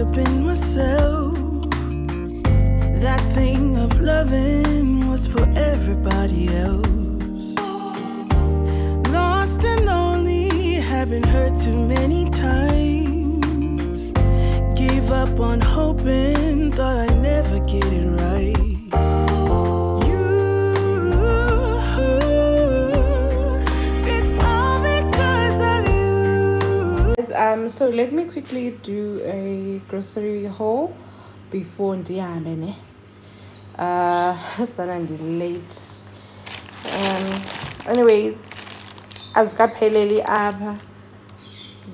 up in myself. That thing of loving was for everybody else. Lost and lonely, having hurt too many times. Gave up on hoping, thought I'd never get it right. Um so let me quickly do a grocery haul before ndihambe ne? Uh sana late um anyways azikapheleli apha.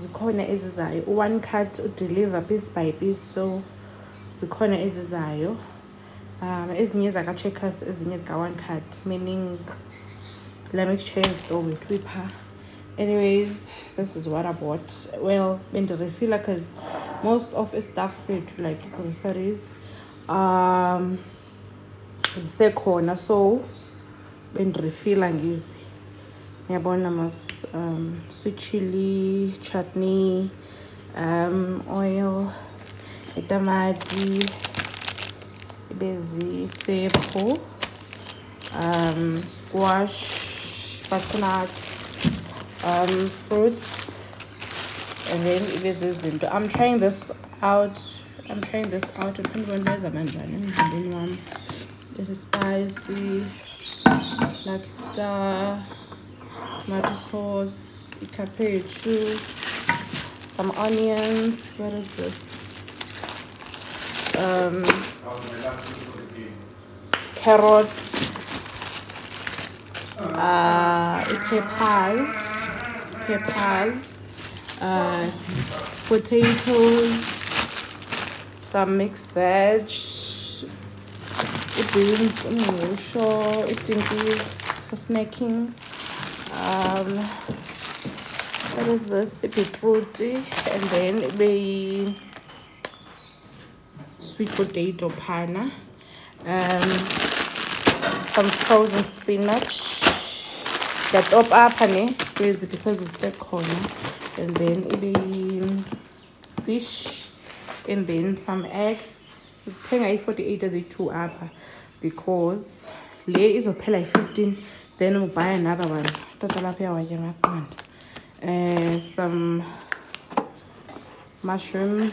Zikhona ezizayo. U-OneCart udeliver piece by piece so zikhona ezizayo. Um ezinye zaka-checkers ezinye zika-OneCart meaning let me change store wethu ipha anyways this is what i bought. Well bendirefila because most of the stuff sethu like groceries. Um zisekhona so bendirefila ngezi. Ngiyabona mas um sweet chili chutney um oil itamati ibe zisepho um squash butternuts um fruits and then ibe zizinto i'm trying this out i'm trying this out ufuna ubona bezamanjani emzimbeni wami this is spicy lucky star tomato sauce cabbage some onions. What is this? Um carrots uh peppers peppers uh potatoes some mixed veg. Beans umngqusho itinkies for snacking. Um what is this? Beetroot and then the sweet potato pana um some frozen spinach. That up up honey crazy because it's sekhona and then the fish and then some eggs. Sithenga i-48 eziyi-two apha because le izophela i-15 then ubuy another one. Tata lapha uyawatya amaqanda um some mushrooms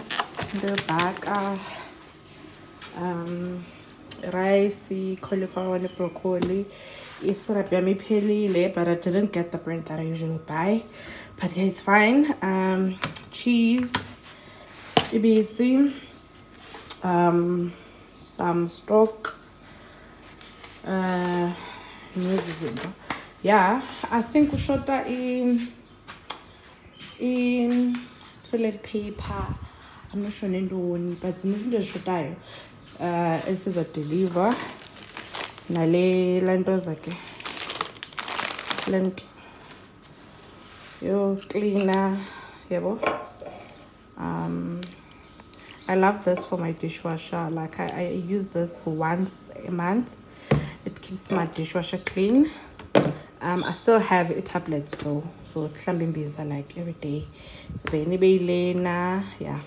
the baka um rice cauliflower broccoli isyrup yami iphelile but i didn't get the brand that i usually buy but yeah, it's fine. Um cheese ibisi um some stock. Uh yeah i think ushota i in toilet paper. I'm not sure nentoni but zinezinto ezishotayo uh esizodeliver nale lantoza ke lento yoklina yabo um i love this for my dishwasher. Like I, I use this once a month. It keeps my dishwasher clean. Um i still have a tablet though. So mhlawumbi like every day. Then ibeyilena yeah.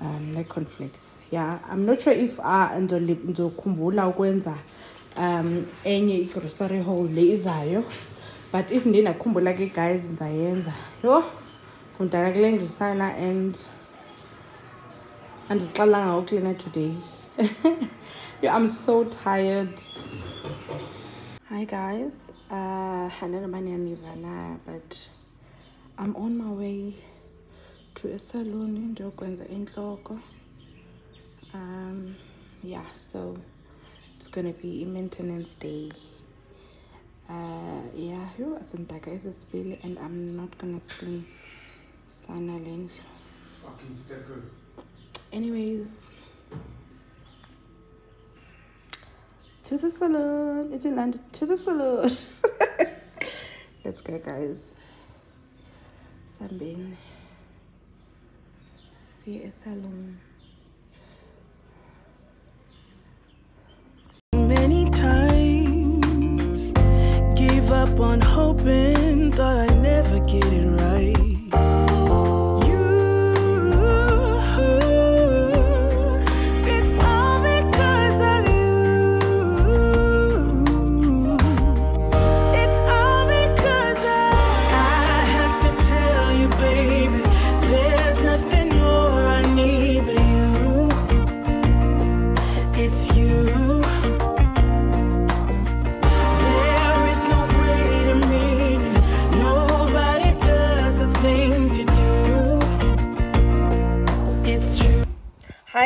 Um like conflicts yeah i'm not sure if uh ndizokhumbula ukwenza um enye i-grocery haul le izayo but if ndinakhumbula ke guys ndizayenza yho kundala kule ndisana and andixelanga uklina today. Yeah, i'm so tired. Hi guys. Uh andinobaniyanivana but i'm on my way to a salon ndiyokwenza intloko um yeah so it's gonna be a maintenance day. Uh yeah yho a spill and i'm not gonna clean. Sana le Fucking stickers. anyways. To the salon. It's in london to the salon. Let's go guys. Sambeni see a salon up on hoping, thought I'd never get it right.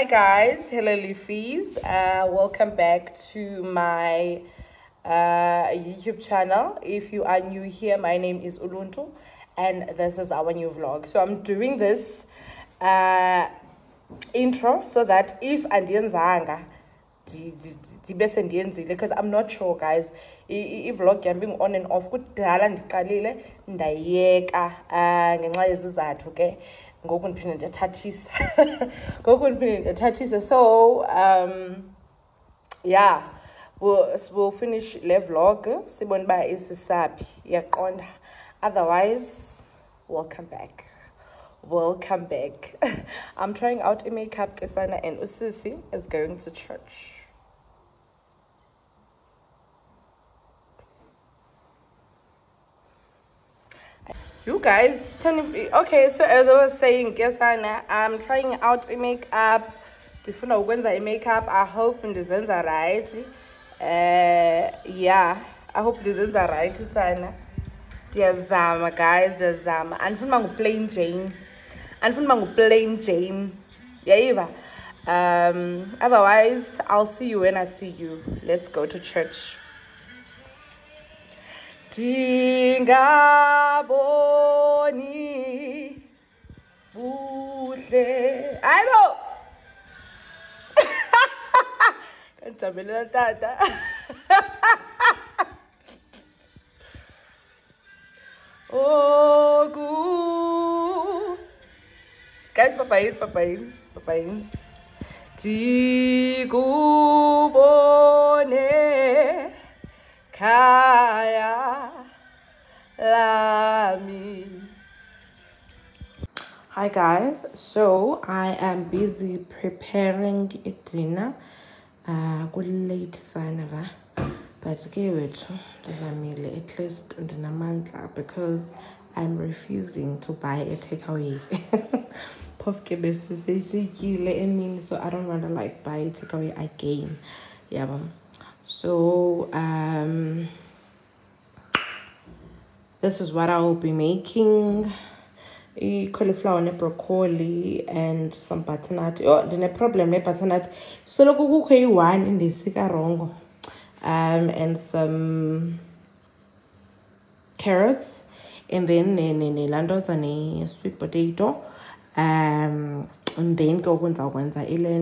Hi guys, hello Leafies. Uh, welcome back to my uh, YouTube channel. If you are new here, my name is Uluntu and this is our new vlog. So I'm doing this uh, intro so that if andiyenzanga ndibe sendiyenzile because i'm not sure guys i-vlog yam being on and off kudala ndiqalile ndayiyeka yezizathu ke ngoku ndiphinde ndiyathathisa ngoku ndiphinde ndiyathathisa so um yeah we'll, we'll finish le vlog. Sibone uba isisaphi. Iyaqonda otherwise welcome back. Welcome back. I'm trying out i-makeup kesana and usisi is going to church you guys okay so as i was saying guess i'm trying out a makeup ndifuna ukwenza i-makeup i hope ndizenza right. Uh yeah i hope ndizenza right sana. Ndiyazama guys ndiyazama andifuni uba nguplain jane. Andifuni uba nguplain jane. Yayiva um otherwise i'll see you when i see you. Let's go to church ndingaboni buhle. Hayi bo kandijabulela tata. Oku. Guys papayin papayin papayin. Ndikubone khaya lami Hi guys, so I am busy preparing a dinner. Uh, good late sana va. But ke wethu ndizamile at least ndinamandla because I'm refusing to buy a takeaway. Phofu ke besisityile emini so I don't want to like buy a takeaway again. Yabo. So um this is what I will be making. I-cauliflower ne-broccoli and some butternut. Oh ndine-problem ne-butternut soloko kukho iyi-one indisika rongo um and some carrots and then nelantoza ne-sweet potato um and then ke ngoku ndizawukwenza ile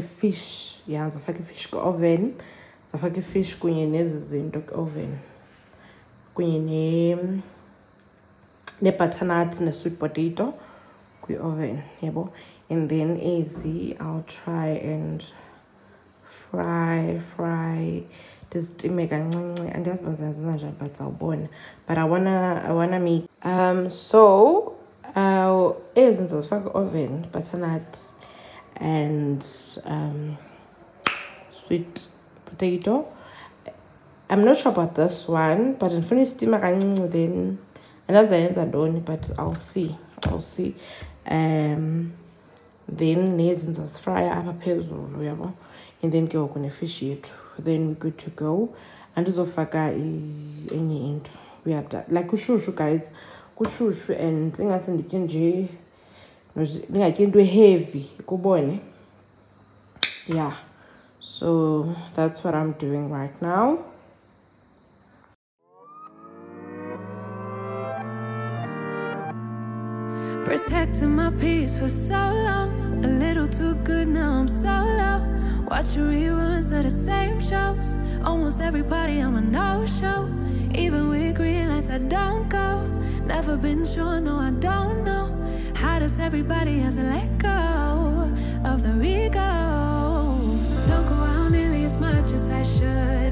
ifish ya ndizawufaka ifish kwi-oven ndizawufaka ifish kunye nezi zinto kwi-oven kunye ne ne-butternut ne-sweet potato kwi-oven yabo and then ezi i'll try and fry fry. Ndizitime kancinci. Andiyazi uba ndizenza njani but zawubona. But i wanna, I wanna make um so uh, ezi ndizazifaka i-oven butternut and um, sweet potato. I'm not sure about this one but ndifuna isitima kancinci then. Andazayenza ntoni but i'll see i'll see. Um then nezi ndizazifraya apha phezulu yabo and then ke ngoku nefish yethu. Then we're good to go. Andizofaka enye into. We are done. Like kushushu guys. Kushushu and ingase nditye nje ndingatyi into heavy kubone yeah so that's what i'm doing right now Protecting my peace for so long. A little too good, now I'm so low. Watching reruns of the same shows. Almost every party I'm a no show. Even with green lights, I don't go. Never been sure, no, I don't know. Does everybody else let go of the ego? Don't go out nearly as much as I should.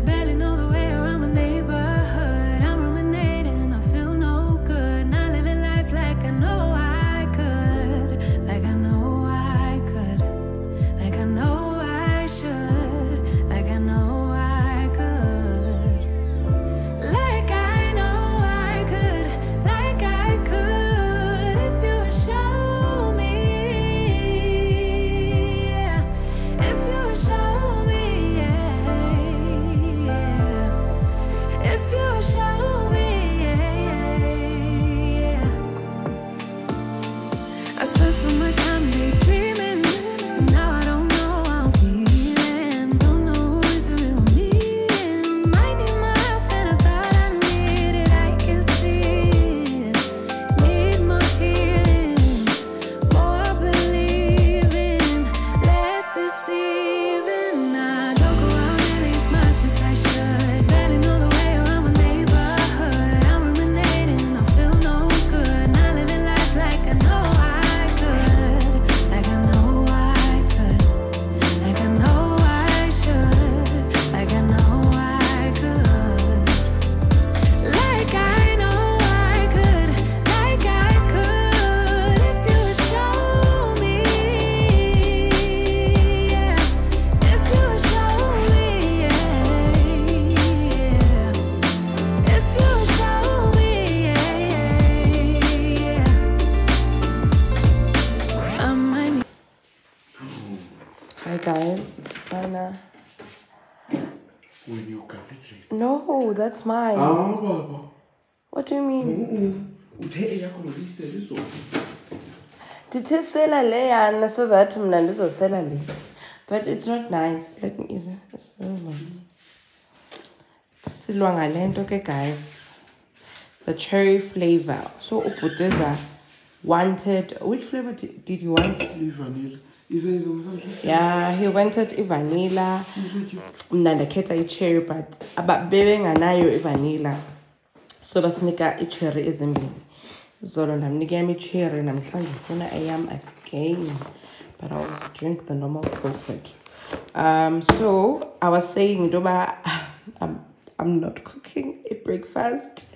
Mine. Ah, baba. What do you mean? Mm-mm. Uthe eyakho izolo. ndithe le yana so that mna ndizosela le but it's not nice let me is it's very nice silwa ngale nto ke guys the cherry flavor so ubhuteza wanted which flavor did, did you want Ivanilla. Yeah he wanted ivanilla. Mna ndakhetha icherry but bebenganayo ivanilla so basinika icherry ezimbini. Zolo ndamnika yam icherry namhlanje ufuna eyam again but i'll drink the normal but um so i was saying yoba I'm, i'm not cooking a breakfast.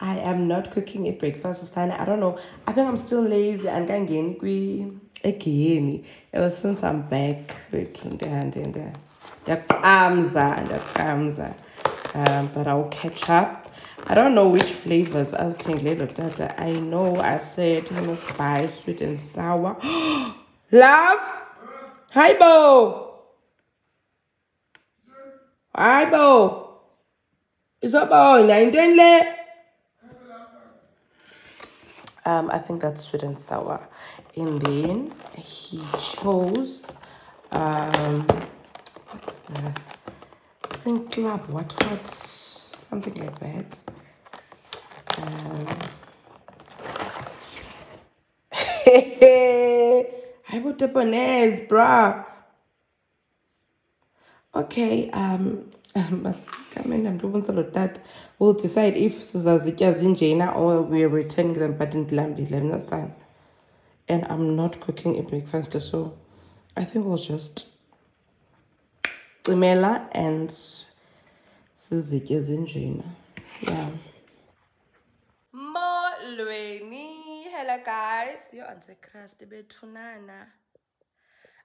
I am not cooking a breakfast sana i don't know. I think i'm still lazy. Andikangeni egiyeni ever since i'm back wethu ndiya- ndiya- ndiyaqamza um but i'll catch up I don't know which flavors little data. I know I said buy sweet and sour. Love? Hi Bo. Hi Bo. Is that nine le? Um, I think that's sweet and sour. And then he chose um what's the I think club what what something like that. Um, I put the bananas, bruh. Okay, um, must come in and do that. We'll decide if sizazitya zinjena or we're returning them, but in Lambi, understand? And I'm not cooking a breakfast, so I think we'll just cimela and sizitye zinjena. Yeah. Molweni. Hello guys. Yo Antichrist bethunana.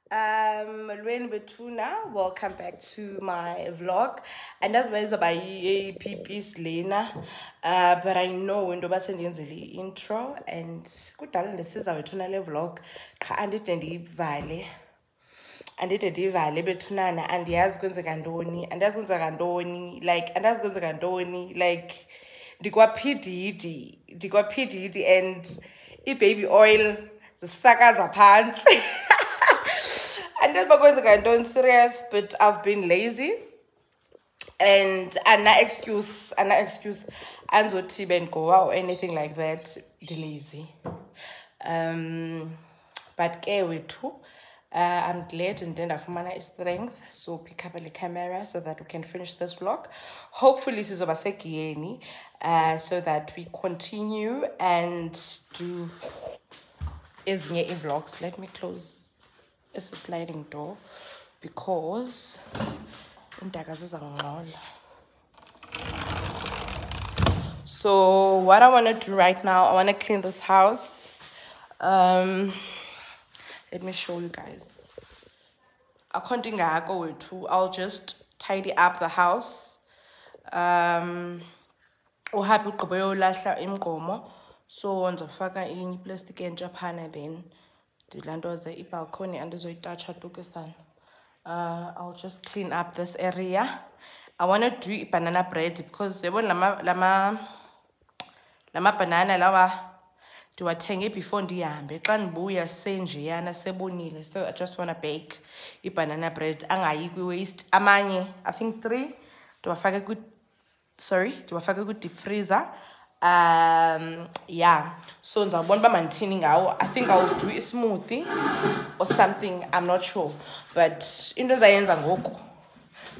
Um Molweni bethuna. Welcome back to my vlog. And that's why izoba yi-APPs lena. Uh but I know into yoba sendiyenzile i-intro and kudala ndisiza wethu nale vlog qha andide ndiyivale andide ndiyivale bethunana andiyazi kwenzeka ntoni andiyazi kwenzeka ntoni like andiyazi kwenzeka ntoni like ndikwaphididi ndikwaphididi and i-baby oil zisakaza phantsi andiyazi uba kwenzeka ntoni serious but i've been lazy. And ana excuse ana excuse and andizothi bendigowa or anything like that ndilazy um but ke wethu uh, i'm glad and then ndafumana i-strength so pick up the camera so that we can finish this vlog. Hopefully sizoba segiyeni uh, so that we continue and do ezinye ii-vlogs. Let me close esi sliding door because iintaka zizangqola so what i want to do right now i want to clean this house. Um let me show you guys. Akho nto ingako wethu i'll just tidy up the house. Um uhappy ugqibe yolahla imgqomo so ndizofaka inye iplastic entsha phana then ndilantoze ibalcony andizoyitatsha tukisana uh, i'll just clean up this area. I want to do i-banana bread because yabona lama lama lamabhanana lawa ndiwathenge before ndihambe. Xa ndibuya senjeyana sebonile so i just want to bake i-banana bread. Angayi kwi-waste. Amanye i think three ndiwafake sorry ndiwafake kwi-deep freezer um yeah. So ndizawubona uba mandithini ngawo. I think iwill do ismoothie or something i'm not sure. But into endizayenza ngoku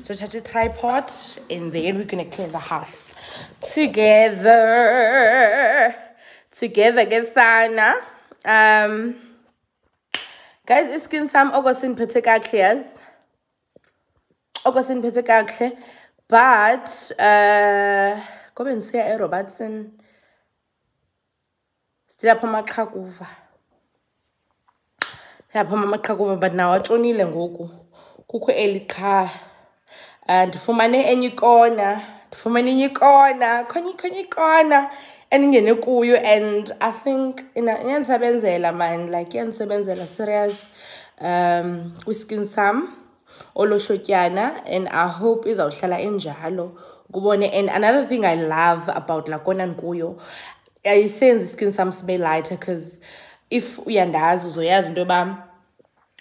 so thatha i-tripod and then we're gonna clean the house. Together together ke sana. Um guys iskin sam oko sindiphethe kakuhle yazi? Oko sindiphethe kakuhle but uh kobe ndisiya erobertson stilapho amaqhakuva. Siyaphuma amaqhakuva but nawo atshonile ngoku. Kukho eli qha. Um ndifumane enye ikona ndifumane enye ikona khonye khonye ikona endingene kuyo and i think iyandisebenzela man. Like iyandisebenzela serious. Um kwiskin sam olohlotyana and i hope izawuhlala injalo kubone and another thing i love about lakona ndikuyo ayisenzi iskin sam sibe lighter because if uyandazi uzoyazi into yoba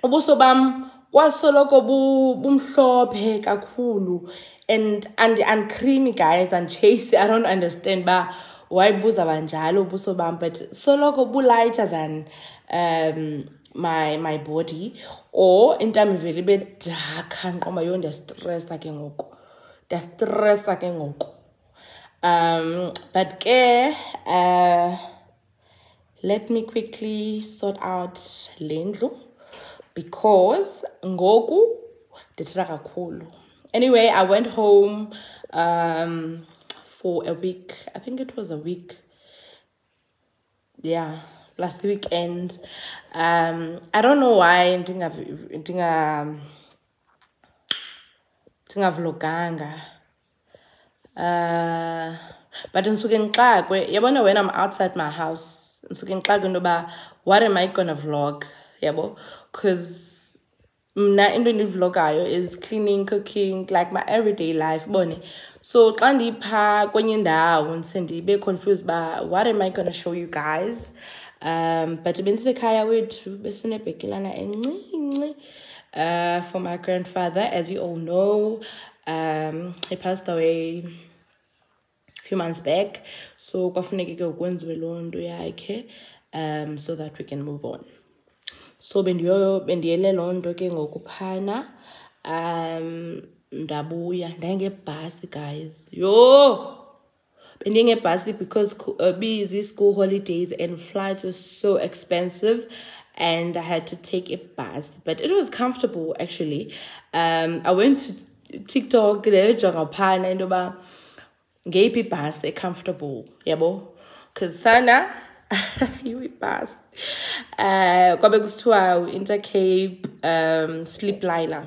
ubuso bam kwasoloko bu- bumhlophe kakhulu and and and creamy guys and chasey i don't understand ba why buzaba njalo ubuso bam but soloko bu-lighter than um my my body or intamo ivele ibe darka ndiqomba yho ndiyastressa ke ngoku ndiyastressa ke ngoku. Um but ke uh let me quickly sort out le ndlu because ngoku ndithetha kakhulu. Anyway i went home um for a week. I think it was a week. Yeah last weekend. Um i don't know why ndinga ndinga ndingavloganga uh but ndisuke ndixakwe yabona when i'm outside my house. Ndisuke ndixakwe into yoba what am i gonna vlog yabo? Because mna into endivlogayo is cleaning cooking like my everyday life bone so xa ndiphaa kwenye indawo ndise ndibe confused uba what am i gonna show you guys? Um but bendisekhaya wethu besinebhekilana encinci uh, for my grandfather. As you all know um he passed away a few months back. So kwafuneke ke ukwenziwe loo nto yakhe um so that we can move on. So bendiyo bendiyele loo nto ke ngokuphana um ndabuya. Ndaye ngebhasi guys. Yho bendiye ngebhasi because uh, busy school holidays and flights were so expensive and i had to take a bus but it was comfortable actually. Um i went to tiktok ndayojonga phana into yoba ngeyiphi ibhasi ecomfortable yabo? Because sana yiyo ibhasi. Um kwabe kusithiwa u-intercape um sleep liner.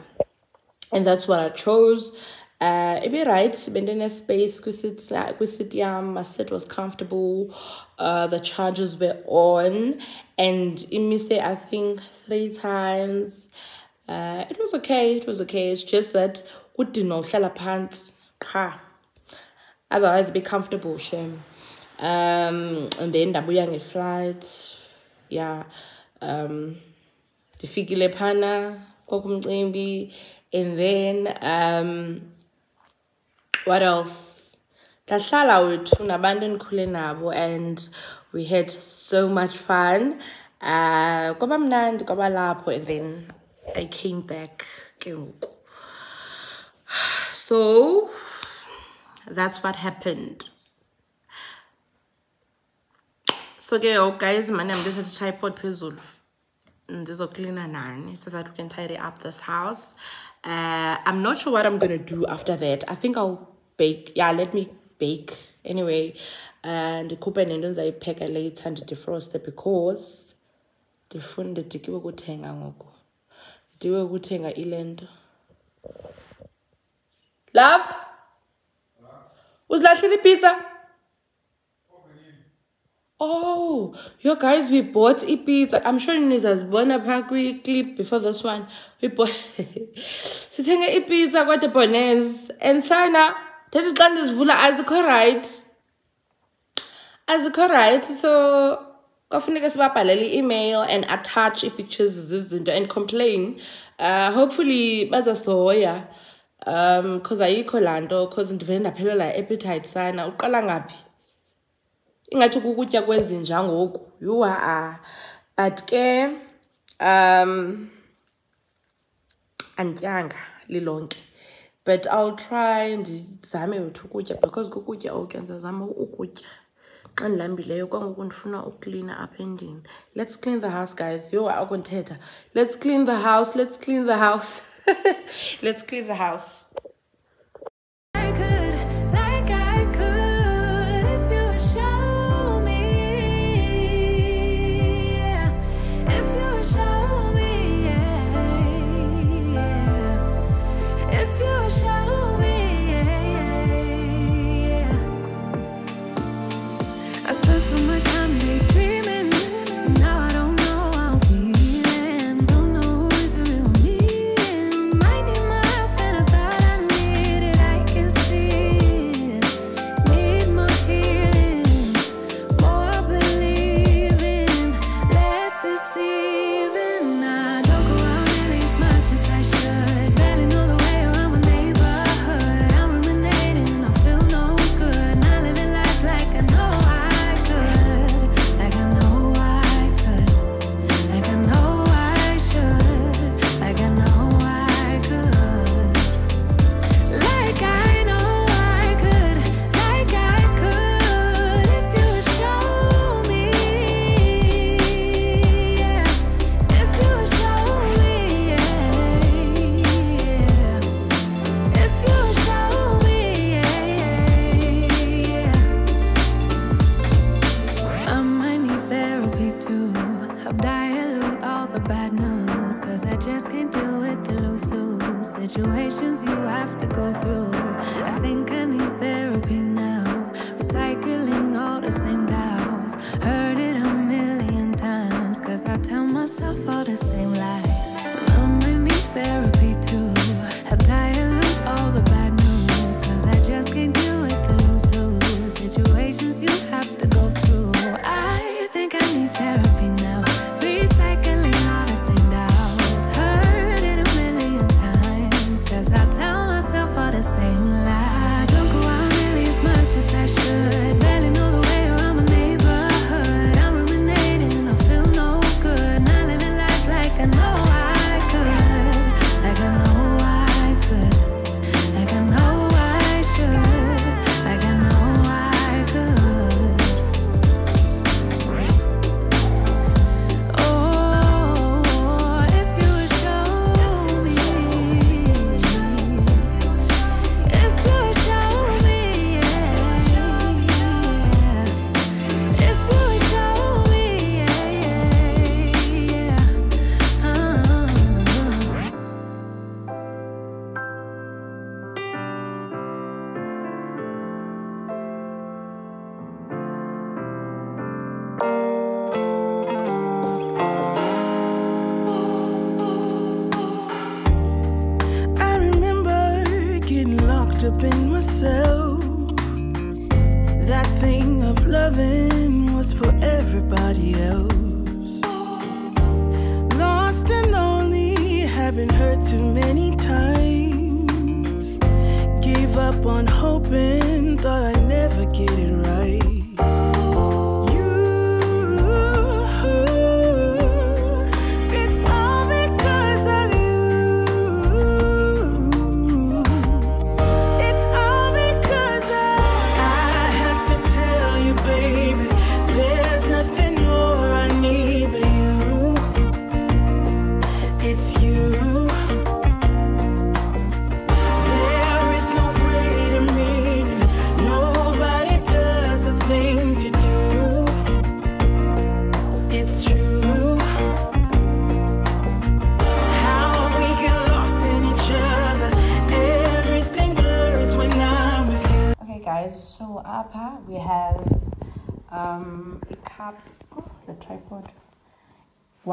And that's what I chose. Uh, it be right, bendene space, kwisit yam, my sit was comfortable. Uh, the charges were on, and it missed I think three times. Uh, it was okay. It was okay. It's just that udino hlala pants, qha. Otherwise, be comfortable, shame. Um, and then ndabuya nge-flight. Yeah. Um, ndifikile phana kwakumcimbi and then um what else? Ndahlala wethu nabantu endikhule nabo and we had so much fun. Uh kwaba mnandi kwaba lapho and then i came back so that's what happened. So ke ngoku guys mane ndithatha tripod phezulu ndizoklina nani so that we can tidy up this house. Uh, i'm not sure what i'm gonna do after that. I think i'll bake yeah let me bake anyway. And the and i uh, ndikhuphe nento ndizayipheka later ndidefroste because ndifuna ndidikiwe ukuthenga ngoku. Ndidiwe ukuthenga ile nto love? Uzilahlile ipizza Oh, yo guys, we bought a pizza. I'm sure nizazibona pha kwi-clip before this one. We bought sithenge ipizza kwade bonens and sana ndathi xa ndizivula azikho right azikho right so kwafuneka sibabhalele i-email and attach ii-pictures and complain. Uh hopefully bazasohoya um because ayikho laa nto because ndivele ndaphelelwa appetite sana. Uqala ngaphi ingathi kukutya kwezinja ngoku yhu a but ke um andityanga lilonke. But i'll try ndizame wethu ukutya because kukutya okutya ndizazama ukutya. Xa ndilambileyo kwangoku ndifuna uklina apha endlini. Let's clean the house guys. Yho akundithetha let's clean the house let's clean the house. Let's clean the house any there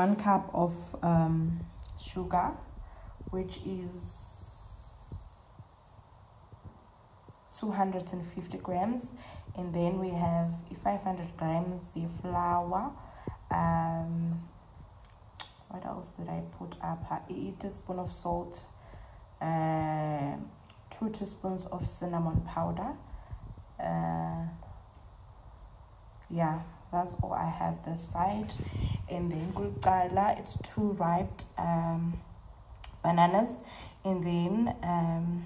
one cup of um, sugar, which is 250 grams, and then we have 500 grams the flour. Um, what else did I put up? A teaspoon of salt, uh, two teaspoons of cinnamon powder. Uh, yeah, that's all I have this side. And then gulkala, it's two ripe um, bananas, and then um,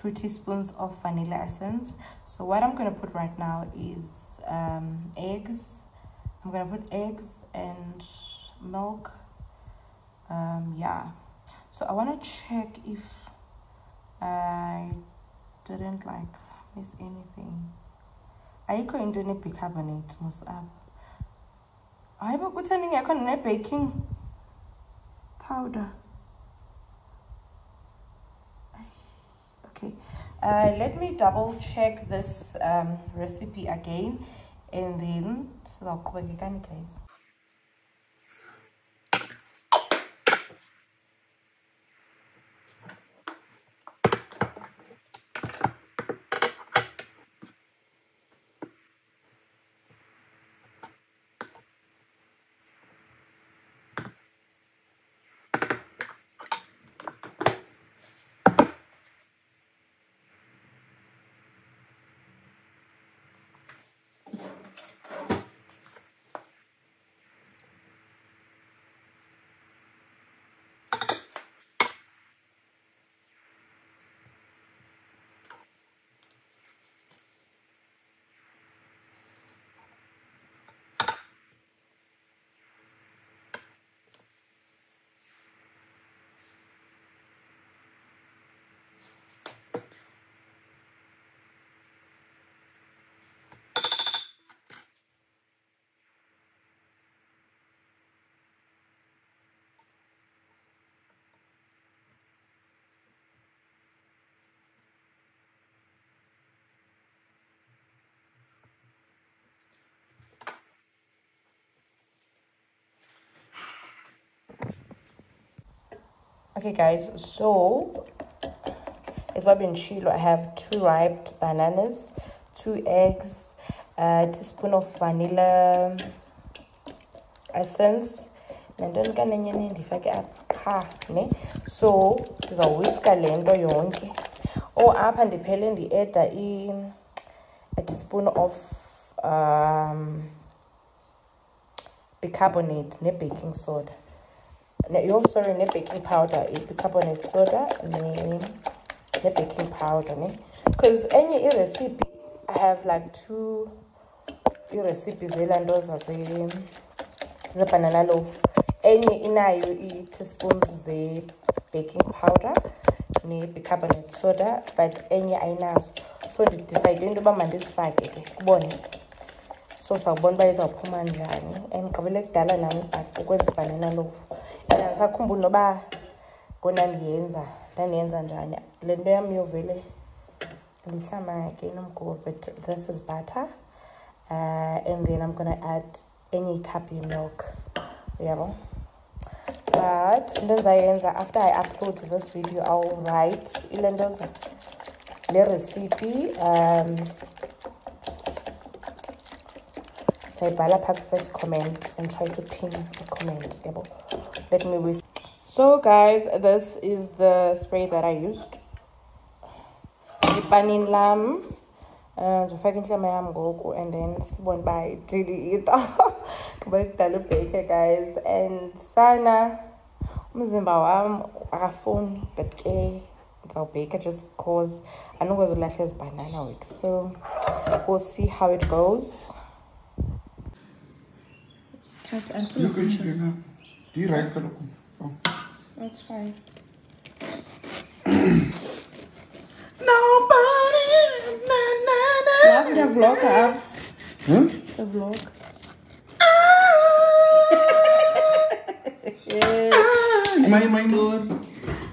two teaspoons of vanilla essence. So what I'm gonna put right now is um, eggs. I'm gonna put eggs and milk. Um, yeah. So I wanna check if I didn't like miss anything. Ayikho into enebicarbonate mos apha hayi uba kutheni ne-baking powder. Okay. Uh, let me double check this um, recipe again and then sizawuqhubekekani guys Okay, guys, so it's what been chilo. I have two ripe bananas, two eggs, a teaspoon of vanilla essence, kanenye ndifake apha qha ne? So ndizawuwiska le nto yonke. Oh apha ndiphele ndi-eda a teaspoon of um bicarbonate ne-baking soda ne, yo sorry ne-baking powder. I-bicarbonate soda ne- ne-baking powder ne? Because any recipe, i have like two iirecipe zelaa nto zase zebanana loaf. Enye inayo ii-teaspoons the baking powder. Ne-bicarbonate soda but enye ayinazo. So ndidicide into yoba mandizifake ke kubone. So sawubona uba izawuphuma njani. And gqibele kudala nam ukwenza ibhanana and andisakhumbuli noba ngona ndiyenza ndandiyenza njani. Le nto yam yovele ke but this is butter uh, and then i'm gonna add enye icup yemilk. Uyabo? But into endizayenza after i upload this video i'll write ile nto le recipe um sayibhala phaa first comment and try to pin a comment yabo let me whis so guys this is the spray that i used. Ipanini lam uh, ndizofaka intlama yam ngoku and then sibone uba idilita kuba kudala ubheke guys. And sana umzimba wam akafuni but ke ndizawubheka just because andikwazi ulahla ezi bhanana wethu. So we'll see how it goes. Cut, I'm still Look at you now. Do you right kaloku? Oh. That's fine. Nobody, na na na. Love the vlog up. Huh? The vlog. My my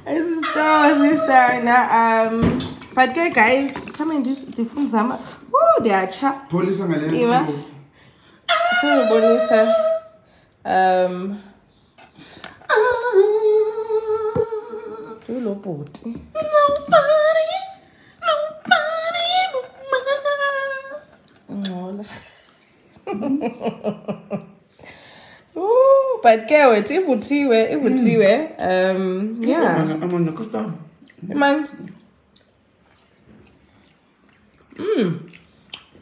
This is story, Sana. Um, but okay, guys, come and do the film Zama. Oh, they are chat. Police ngale. Iwa. Bonisa. Um, do lo boti. Ngola. Ooh, but ke wethu ivuthiwe, ivuthiwe. Um, yeah. I'm on the custom. Man. Mm.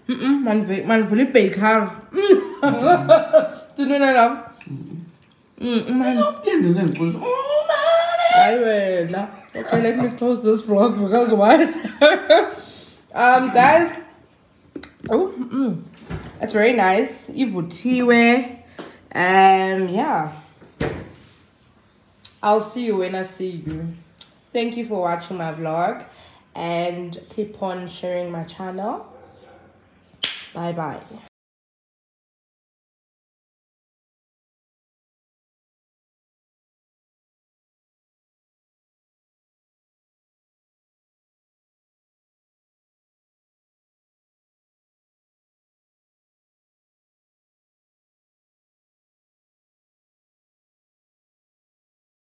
Mm man vi- man vula i-baker. Tinona lapho. Mm, man. Yeah, then police. Oh Hayi wena. Okay, let me close this vlog because why? um, guys. Oh, mm, it's very nice. Ivutiwe. Um, yeah. I'll see you when I see you. Thank you for watching my vlog and keep on sharing my channel. Bye bye.